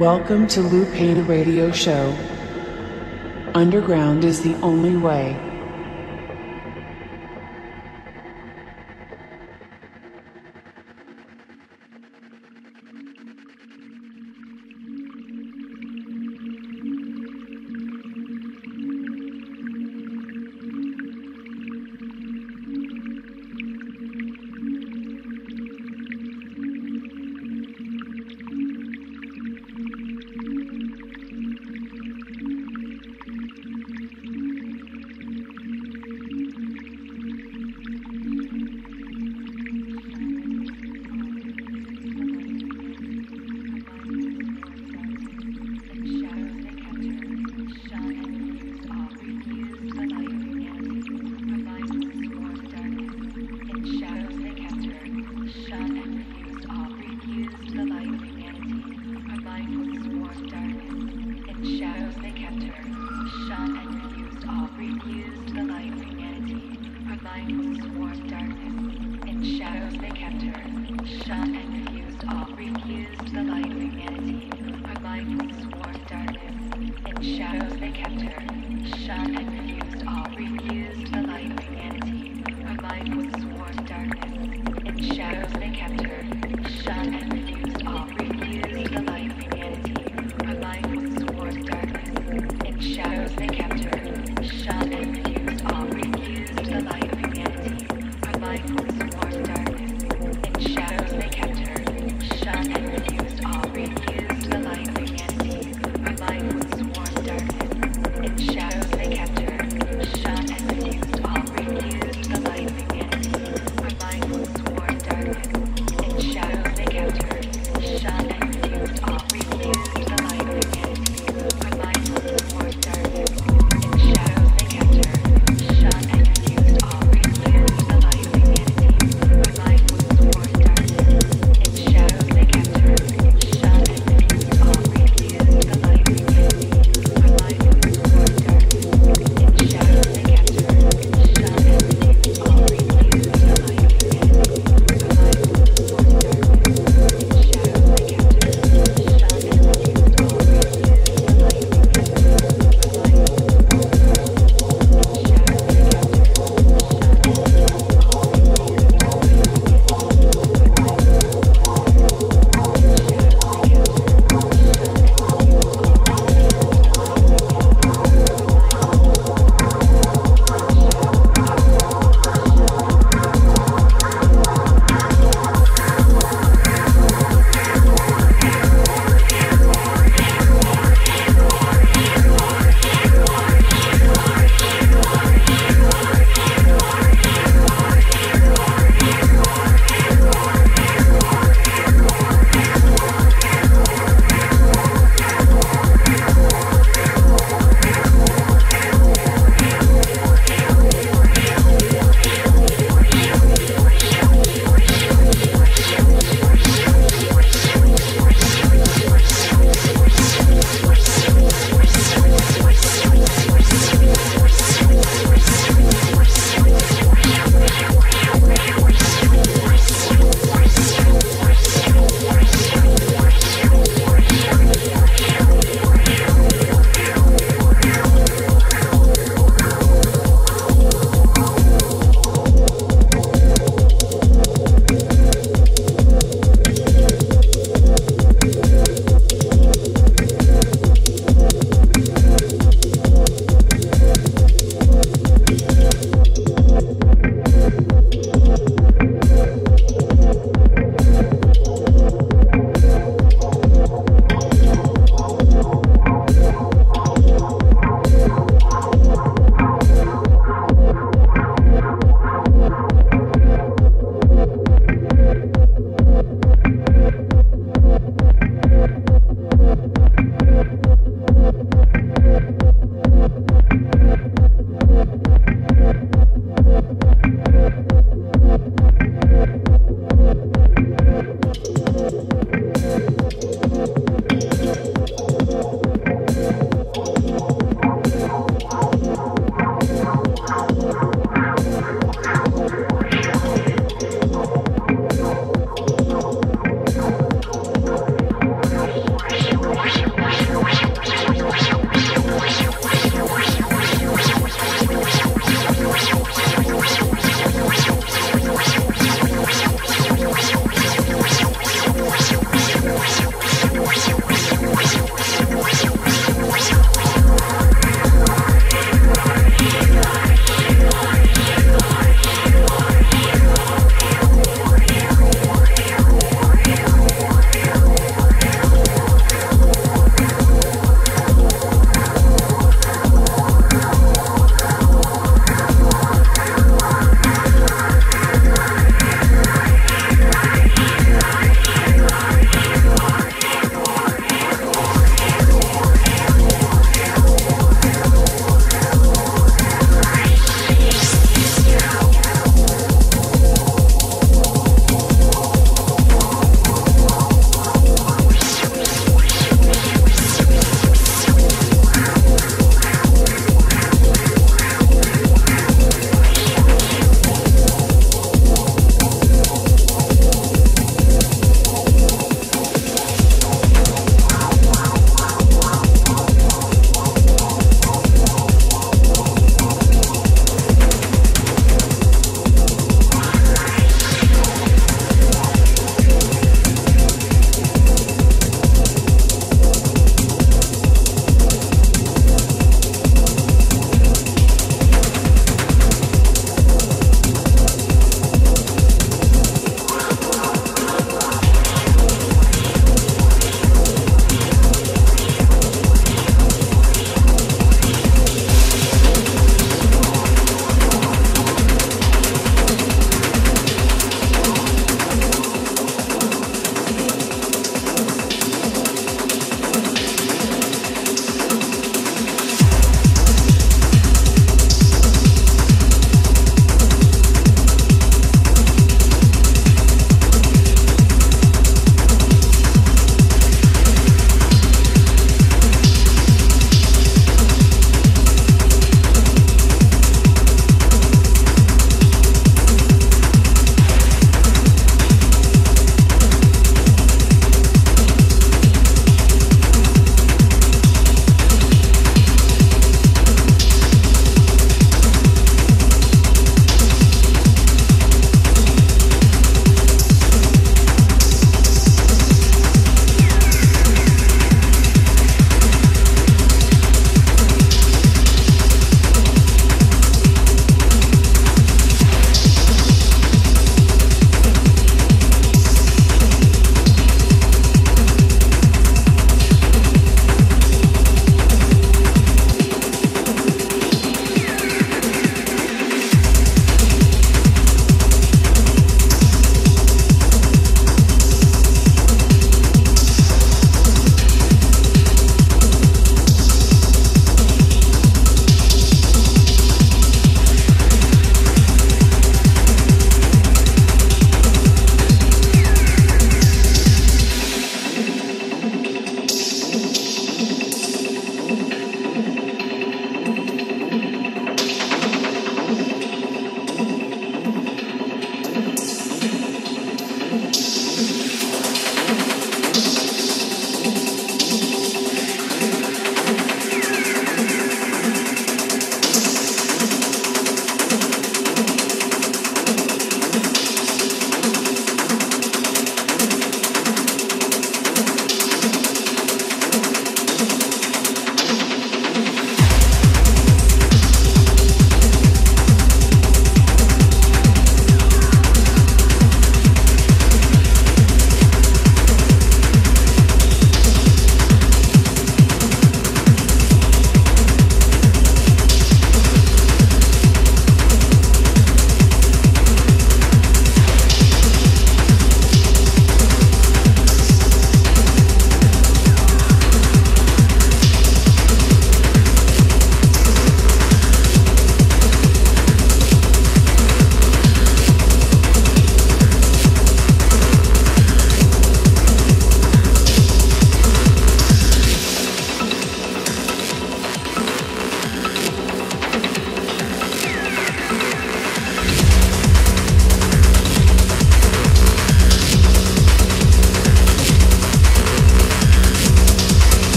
Welcome to Lou Payne Radio Show. Underground is the only way.